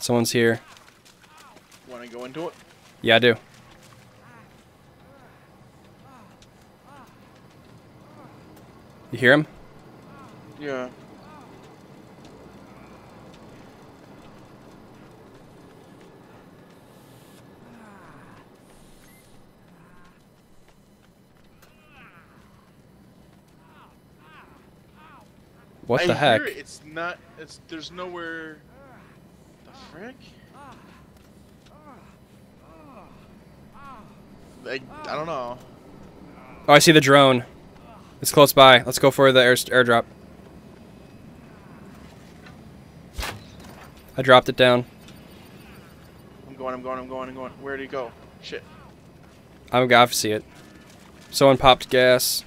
Someone's here. Want to go into it? Yeah, I do. You hear him? Yeah. What I the heck? It. It's not. It's there's nowhere. The frick? I, I don't know. Oh, I see the drone. It's close by. Let's go for the air airdrop. I dropped it down. I'm going. I'm going. I'm going. I'm going. Where did he go? Shit. I'm gonna see it. Someone popped gas.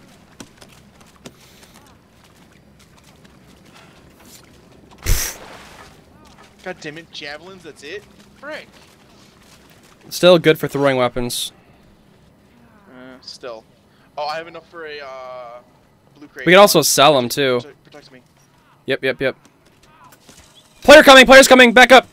God damn it! Javelins. That's it. Frick. Still good for throwing weapons. Uh, still. Oh, I have enough for a uh, blue crate. We can also sell them too. Protect, protect me. Yep, yep, yep. Player coming! Player's coming! Back up!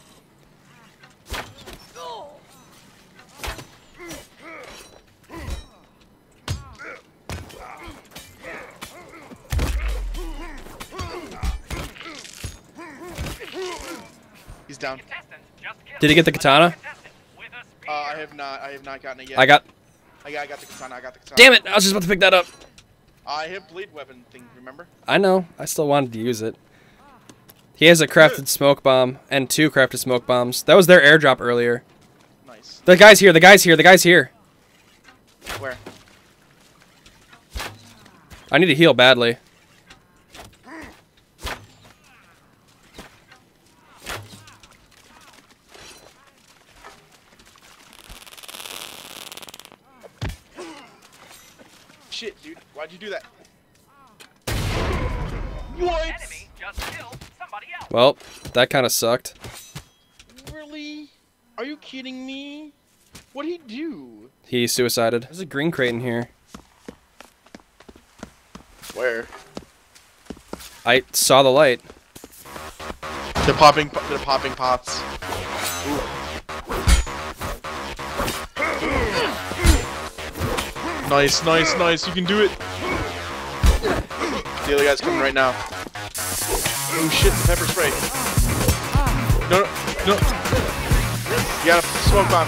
Down. Did he get the katana? Uh, I have not. I have not gotten it yet. I got. I got, I got the katana. I got the katana. Damn it! I was just about to pick that up. I have blade weapon thing. Remember? I know. I still wanted to use it. He has a crafted smoke bomb and two crafted smoke bombs. That was their airdrop earlier. Nice. The guy's here. The guy's here. The guy's here. Where? I need to heal badly. Shit, dude. Why'd you do that? What? Well, that kind of sucked. Really? Are you kidding me? What'd he do? He suicided. There's a green crate in here. Where? I saw the light. They're popping. They're popping pots. Nice, nice, nice. You can do it. The other guy's coming right now. Oh shit! The pepper spray. No, no, no. You got a smoke bomb.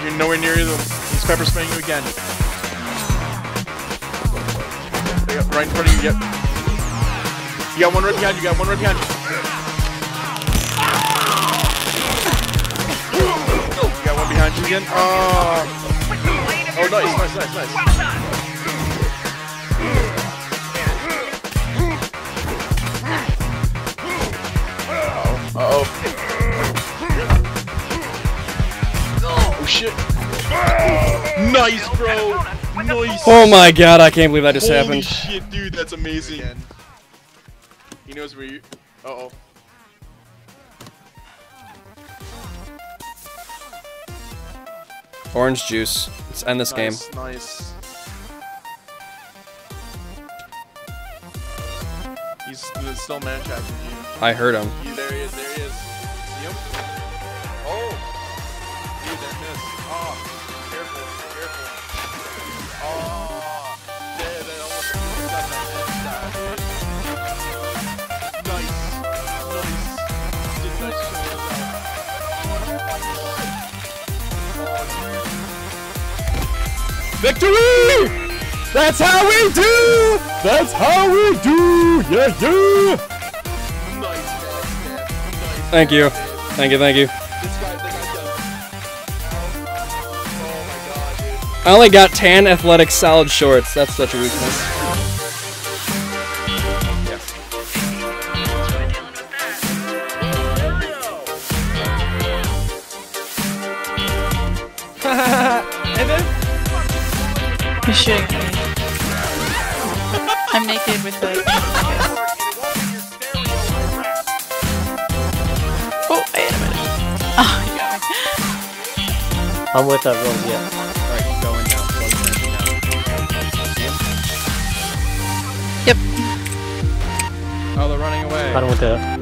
You're nowhere near them. He's pepper spraying you again. Right in front of you. Yep. You got one right behind you. You got one right behind you. You got one behind you again. Oh. Nice, nice, nice, nice. Uh oh. Oh shit. Nice, bro. Nice. Oh my god, I can't believe that just Holy happened. shit, dude, that's amazing. He knows where you. Uh oh. Orange juice. Let's end this game. Nice, nice. He's still man you. I heard him. He- There he is, there he is. Victory! That's how we do! That's how we do! Yeah, yeah! Thank you. Thank you, thank you. I only got tan athletic solid shorts. That's such a weakness. You're shooting at me. I'm naked with the. Oh, wait a minute. Oh, you got me. I'm with that rose, yeah. Alright, going now. Yep. Oh, they're running away. I don't want to.